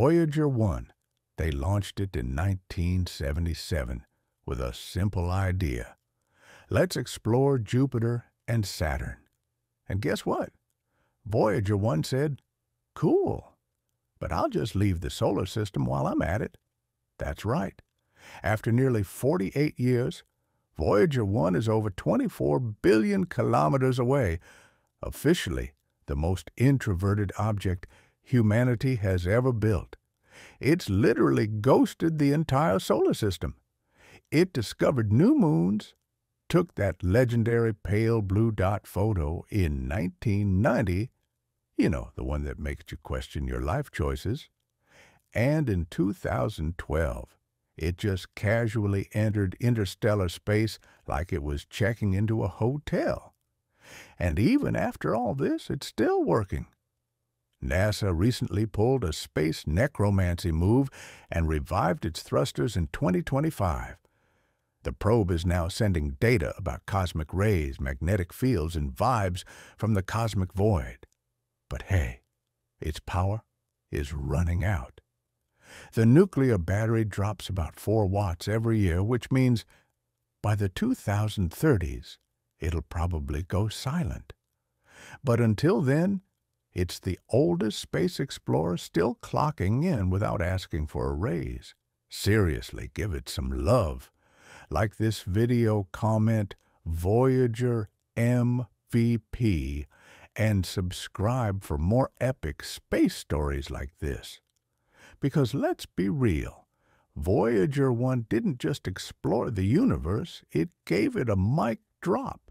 Voyager 1, they launched it in 1977 with a simple idea. Let's explore Jupiter and Saturn. And guess what? Voyager 1 said, Cool, but I'll just leave the solar system while I'm at it. That's right. After nearly 48 years, Voyager 1 is over 24 billion kilometers away, officially the most introverted object humanity has ever built. It's literally ghosted the entire solar system. It discovered new moons, took that legendary pale blue dot photo in 1990, you know, the one that makes you question your life choices, and in 2012, it just casually entered interstellar space like it was checking into a hotel. And even after all this, it's still working. NASA recently pulled a space necromancy move and revived its thrusters in 2025. The probe is now sending data about cosmic rays, magnetic fields, and vibes from the cosmic void. But hey, its power is running out. The nuclear battery drops about 4 watts every year, which means by the 2030s, it'll probably go silent. But until then, it's the oldest space explorer still clocking in without asking for a raise. Seriously, give it some love. Like this video, comment Voyager MVP and subscribe for more epic space stories like this. Because let's be real, Voyager 1 didn't just explore the universe, it gave it a mic drop.